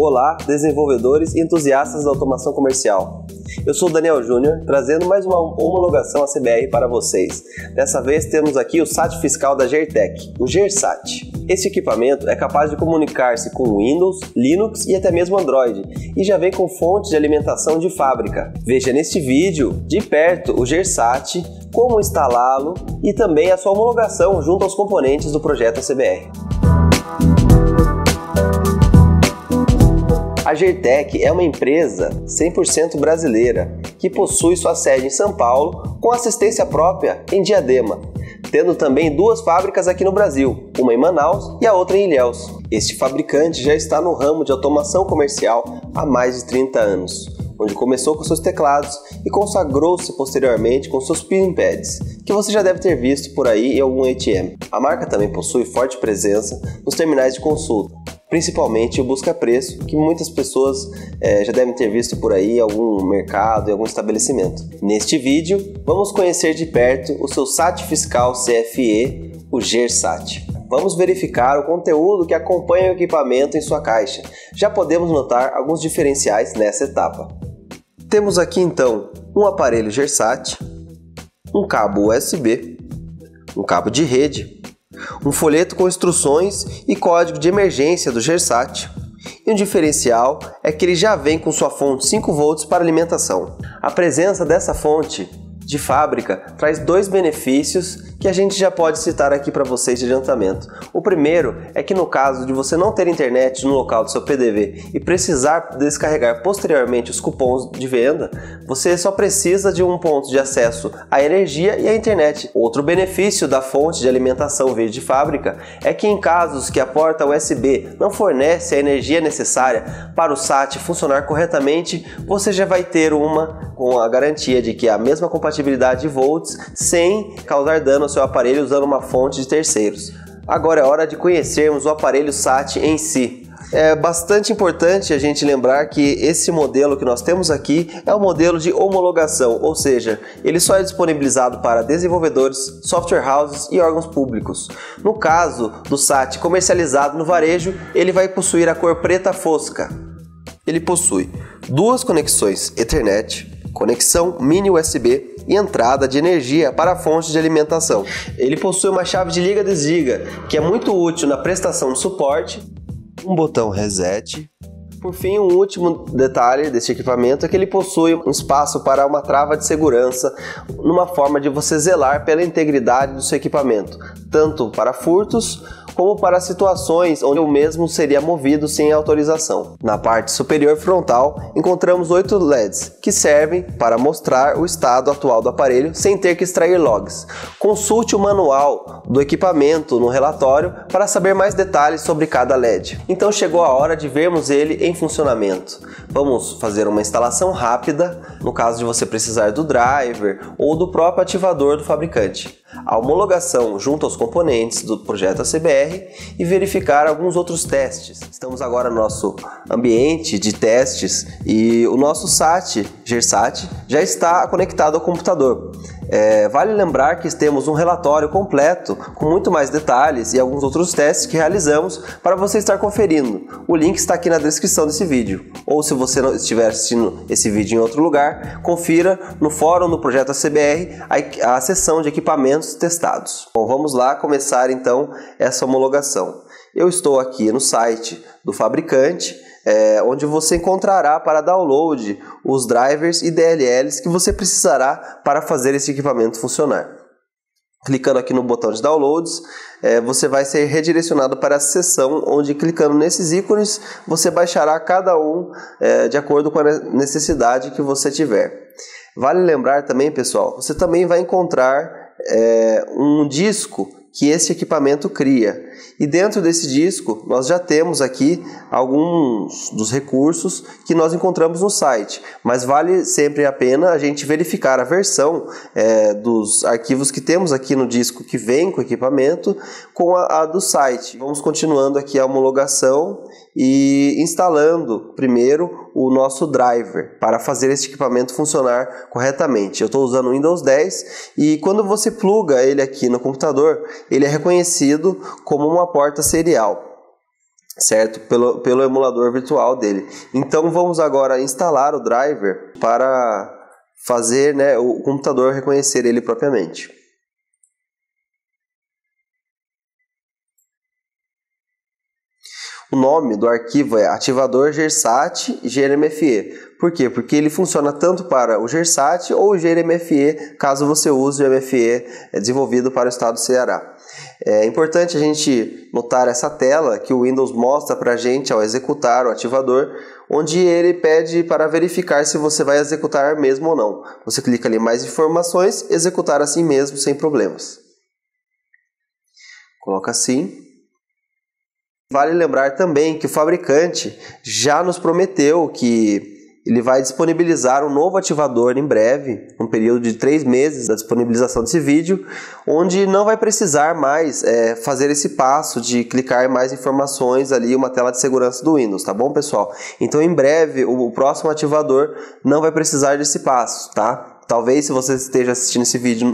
Olá, desenvolvedores e entusiastas da automação comercial. Eu sou Daniel Júnior, trazendo mais uma homologação a CBR para vocês. Dessa vez temos aqui o SAT fiscal da Gertec, o GERSAT. Esse equipamento é capaz de comunicar-se com Windows, Linux e até mesmo Android, e já vem com fonte de alimentação de fábrica. Veja neste vídeo, de perto, o GERSAT, como instalá-lo e também a sua homologação junto aos componentes do projeto CBR. A Gertec é uma empresa 100% brasileira que possui sua sede em São Paulo com assistência própria em Diadema, tendo também duas fábricas aqui no Brasil, uma em Manaus e a outra em Ilhéus. Este fabricante já está no ramo de automação comercial há mais de 30 anos, onde começou com seus teclados e consagrou-se posteriormente com seus pinpads, que você já deve ter visto por aí em algum ATM. A marca também possui forte presença nos terminais de consulta, principalmente o busca-preço, que muitas pessoas é, já devem ter visto por aí em algum mercado, em algum estabelecimento. Neste vídeo, vamos conhecer de perto o seu SAT fiscal CFE, o GERSAT. Vamos verificar o conteúdo que acompanha o equipamento em sua caixa. Já podemos notar alguns diferenciais nessa etapa. Temos aqui então um aparelho GERSAT, um cabo USB, um cabo de rede, um folheto com instruções e código de emergência do GERSAT. E um diferencial é que ele já vem com sua fonte 5 volts para alimentação. A presença dessa fonte de fábrica traz dois benefícios que a gente já pode citar aqui para vocês de adiantamento. O primeiro é que no caso de você não ter internet no local do seu PDV e precisar descarregar posteriormente os cupons de venda, você só precisa de um ponto de acesso à energia e à internet. Outro benefício da fonte de alimentação verde de fábrica é que em casos que a porta USB não fornece a energia necessária para o SAT funcionar corretamente, você já vai ter uma com a garantia de que a mesma compatibilidade de volts sem causar dano seu aparelho usando uma fonte de terceiros. Agora é hora de conhecermos o aparelho SAT em si. É bastante importante a gente lembrar que esse modelo que nós temos aqui é um modelo de homologação, ou seja, ele só é disponibilizado para desenvolvedores, software houses e órgãos públicos. No caso do SAT comercializado no varejo, ele vai possuir a cor preta fosca. Ele possui duas conexões Ethernet, conexão mini USB e entrada de energia para a fonte de alimentação. Ele possui uma chave de liga-desliga, que é muito útil na prestação de suporte, um botão reset. Por fim, um último detalhe desse equipamento é que ele possui um espaço para uma trava de segurança, numa forma de você zelar pela integridade do seu equipamento, tanto para furtos como para situações onde o mesmo seria movido sem autorização. Na parte superior frontal, encontramos oito LEDs, que servem para mostrar o estado atual do aparelho sem ter que extrair logs. Consulte o manual do equipamento no relatório para saber mais detalhes sobre cada LED. Então chegou a hora de vermos ele em funcionamento. Vamos fazer uma instalação rápida, no caso de você precisar do driver ou do próprio ativador do fabricante a homologação junto aos componentes do projeto ACBR e verificar alguns outros testes. Estamos agora no nosso ambiente de testes e o nosso SAT, GERSAT, já está conectado ao computador. É, vale lembrar que temos um relatório completo com muito mais detalhes e alguns outros testes que realizamos para você estar conferindo. O link está aqui na descrição desse vídeo. Ou se você não estiver assistindo esse vídeo em outro lugar, confira no fórum do projeto ACBR a, a seção de equipamentos testados. Bom, vamos lá começar então essa homologação. Eu estou aqui no site do fabricante é, onde você encontrará para download os drivers e DLLs que você precisará para fazer esse equipamento funcionar. Clicando aqui no botão de downloads, é, você vai ser redirecionado para a seção onde, clicando nesses ícones, você baixará cada um é, de acordo com a necessidade que você tiver. Vale lembrar também, pessoal, você também vai encontrar é, um disco que esse equipamento cria. E dentro desse disco, nós já temos aqui alguns dos recursos que nós encontramos no site, mas vale sempre a pena a gente verificar a versão é, dos arquivos que temos aqui no disco que vem com o equipamento com a, a do site. Vamos continuando aqui a homologação e instalando primeiro o nosso driver para fazer esse equipamento funcionar corretamente. Eu estou usando o Windows 10 e quando você pluga ele aqui no computador, ele é reconhecido como uma porta serial. certo? Pelo, pelo emulador virtual dele. Então vamos agora instalar o driver para fazer né, o computador reconhecer ele propriamente. O nome do arquivo é ativador gersat grmfe. Por quê? Porque ele funciona tanto para o gersat ou o grmfe, caso você use o MFE desenvolvido para o estado do Ceará. É importante a gente notar essa tela que o Windows mostra para a gente ao executar o ativador, onde ele pede para verificar se você vai executar mesmo ou não. Você clica ali mais informações, executar assim mesmo sem problemas. Coloca assim. Vale lembrar também que o fabricante já nos prometeu que ele vai disponibilizar um novo ativador em breve, um período de três meses da disponibilização desse vídeo, onde não vai precisar mais é, fazer esse passo de clicar em mais informações ali, uma tela de segurança do Windows, tá bom, pessoal? Então, em breve, o próximo ativador não vai precisar desse passo, tá? Talvez se você esteja assistindo esse vídeo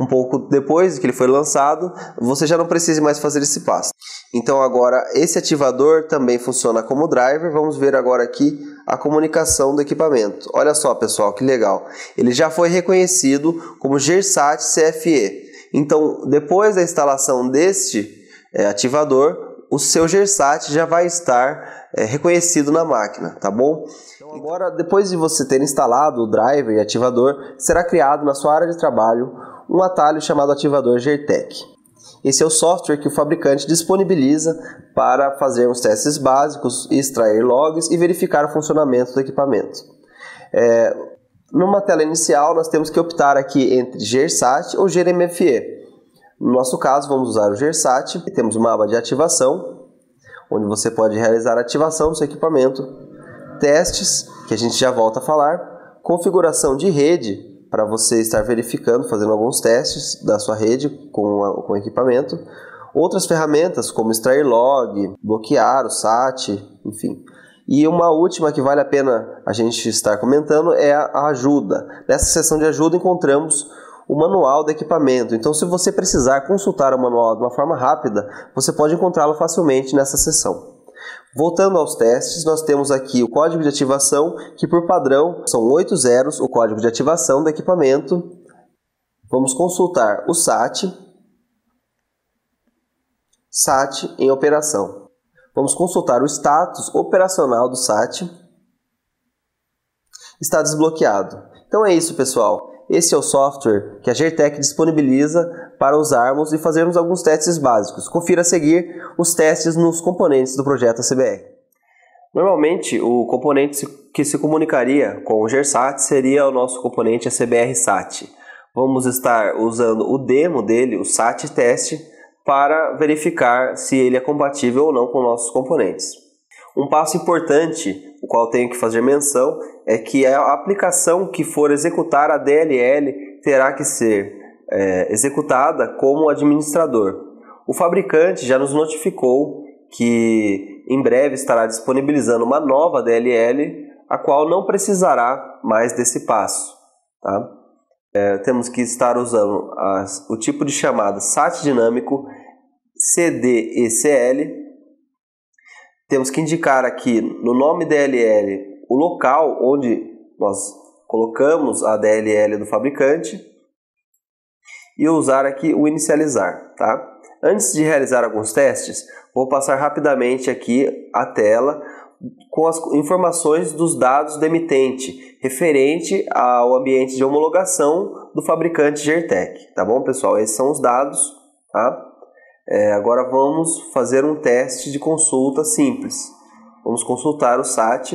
um pouco depois que ele foi lançado, você já não precise mais fazer esse passo. Então agora esse ativador também funciona como driver. Vamos ver agora aqui a comunicação do equipamento. Olha só, pessoal, que legal. Ele já foi reconhecido como Gersat CFE. Então, depois da instalação deste é, ativador, o seu Gersat já vai estar é, reconhecido na máquina, tá bom? Agora, depois de você ter instalado o driver e ativador, será criado na sua área de trabalho um atalho chamado ativador GERTEC. Esse é o software que o fabricante disponibiliza para fazer os testes básicos, extrair logs e verificar o funcionamento do equipamento. É, numa tela inicial, nós temos que optar aqui entre GERSAT ou GRMFE. No nosso caso, vamos usar o GERSAT. Temos uma aba de ativação, onde você pode realizar a ativação do seu equipamento testes, que a gente já volta a falar, configuração de rede, para você estar verificando, fazendo alguns testes da sua rede com, a, com o equipamento, outras ferramentas como extrair log, bloquear o SAT, enfim. E uma última que vale a pena a gente estar comentando é a ajuda. Nessa seção de ajuda encontramos o manual do equipamento. Então, se você precisar consultar o manual de uma forma rápida, você pode encontrá-lo facilmente nessa seção. Voltando aos testes, nós temos aqui o código de ativação, que por padrão são oito zeros, o código de ativação do equipamento. Vamos consultar o SAT. SAT em operação. Vamos consultar o status operacional do SAT. Está desbloqueado. Então é isso, pessoal. Esse é o software que a Gertec disponibiliza para usarmos e fazermos alguns testes básicos. Confira a seguir os testes nos componentes do projeto ACBR. Normalmente, o componente que se comunicaria com o GERSAT seria o nosso componente ACBR SAT. Vamos estar usando o demo dele, o SAT teste, para verificar se ele é compatível ou não com nossos componentes. Um passo importante, o qual tenho que fazer menção, é que a aplicação que for executar a DLL terá que ser é, executada como administrador. O fabricante já nos notificou que em breve estará disponibilizando uma nova DLL, a qual não precisará mais desse passo. Tá? É, temos que estar usando as, o tipo de chamada SAT dinâmico CDECL temos que indicar aqui no nome DLL o local onde nós colocamos a DLL do fabricante e usar aqui o inicializar, tá? Antes de realizar alguns testes, vou passar rapidamente aqui a tela com as informações dos dados do emitente referente ao ambiente de homologação do fabricante Gertec, tá bom, pessoal? Esses são os dados, tá? É, agora vamos fazer um teste de consulta simples. Vamos consultar o SAT.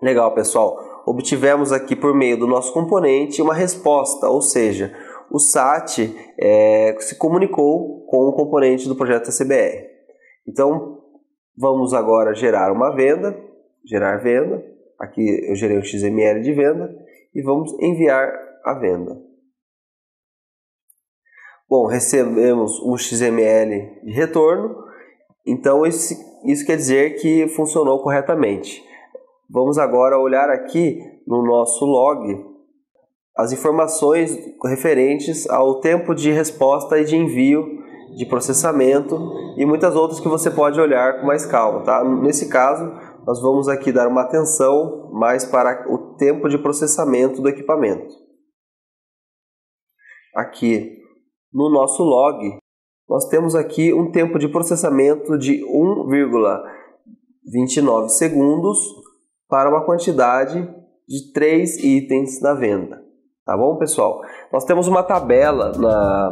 Legal, pessoal. Obtivemos aqui por meio do nosso componente uma resposta, ou seja, o SAT é, se comunicou com o componente do projeto CBR. Então, vamos agora gerar uma venda, gerar venda. Aqui eu gerei um XML de venda e vamos enviar a venda. Bom, recebemos um XML de retorno, então isso, isso quer dizer que funcionou corretamente. Vamos agora olhar aqui no nosso log as informações referentes ao tempo de resposta e de envio de processamento e muitas outras que você pode olhar com mais calma, tá? Nesse caso, nós vamos aqui dar uma atenção mais para o tempo de processamento do equipamento. Aqui no nosso log, nós temos aqui um tempo de processamento de 1,29 segundos para uma quantidade de 3 itens na venda. Tá bom, pessoal? Nós temos uma tabela na,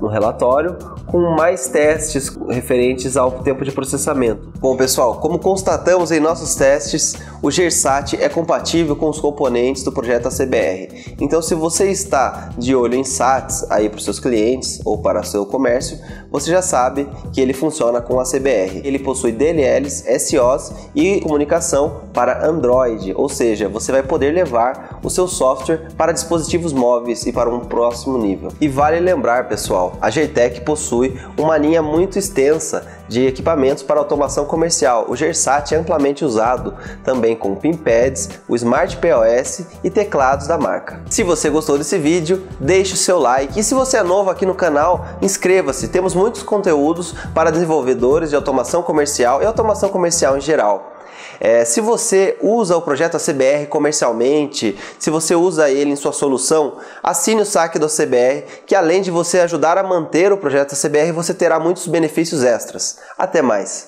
no relatório com mais testes referentes ao tempo de processamento. Bom, pessoal, como constatamos em nossos testes, o Gersat é compatível com os componentes do projeto ACBR. Então, se você está de olho em SATs aí para os seus clientes ou para seu comércio, você já sabe que ele funciona com a CBR. Ele possui DLLs, SOs e comunicação para Android, ou seja, você vai poder levar o seu software para dispositivos móveis e para um próximo nível. E vale lembrar, pessoal, a Gertec possui uma linha muito extensa de equipamentos para automação comercial. O Gersat é amplamente usado também com pinpads, o Smart POS e teclados da marca. Se você gostou desse vídeo, deixe o seu like e se você é novo aqui no canal, inscreva-se. Temos muitos conteúdos para desenvolvedores de automação comercial e automação comercial em geral. É, se você usa o projeto ACBR comercialmente, se você usa ele em sua solução, assine o saque do ACBR, que além de você ajudar a manter o projeto ACBR, você terá muitos benefícios extras. Até mais!